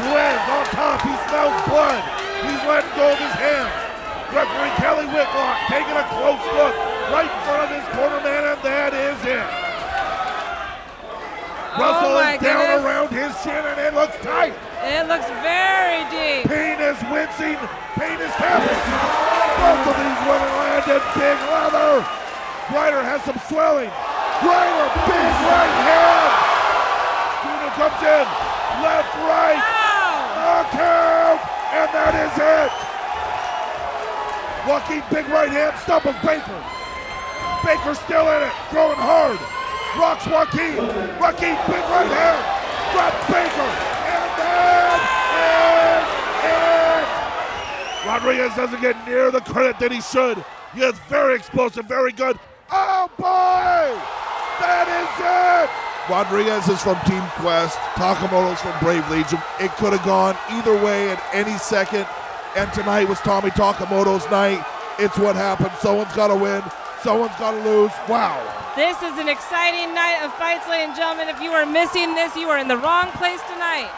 Ruiz on top. He smells blood. He's letting go of his hands. Referee Kelly Whitlock taking a close look right in front of his corner man, and that is it. Oh Russell oh my is down goodness. around his chin, and it looks tight. It looks very deep. Payne is wincing. Payne is tapping. Both of these women landed big leather. Ryder has some swelling. Ryder, big right hand. Tuna comes in. Left, right. Wow. Knockout. And that is it. Joaquin, big right hand, stump of Baker. Baker still in it, throwing hard. Rocks Joaquin. Joaquin, big right hand. Drops Baker. And that is it. Rodriguez doesn't get near the credit that he should. He is very explosive, very good. Oh boy! That is it! Rodriguez is from Team Quest. Takamoto's from Brave Legion. It could have gone either way at any second. And tonight was Tommy Takamoto's night. It's what happened. Someone's got to win. Someone's got to lose. Wow. This is an exciting night of fights, ladies and gentlemen. If you are missing this, you are in the wrong place tonight.